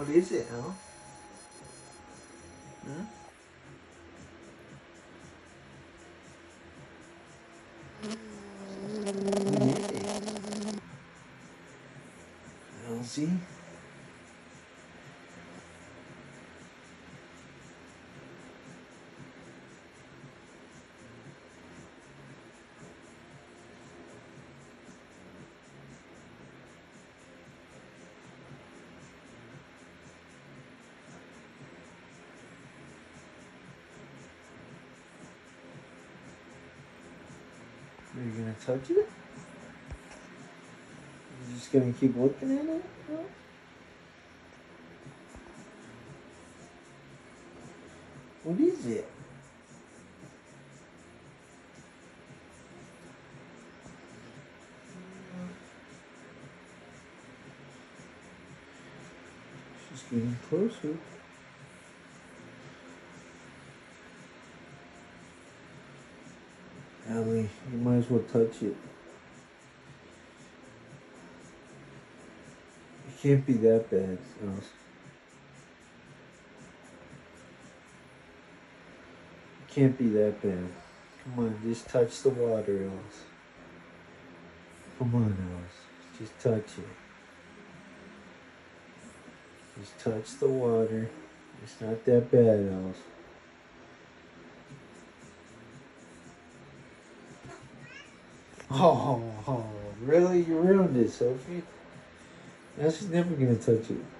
What is it, Al? Is it? Elsie? Are you gonna touch it? You just gonna keep looking at it? What is it? She's getting closer. Ellie, you might as well touch it. It can't be that bad. Else. It can't be that bad. Come on, just touch the water, else. Come on, else. Just touch it. Just touch the water. It's not that bad, else. Oh, oh, really? You ruined it, Sophie. Now she's never gonna touch it.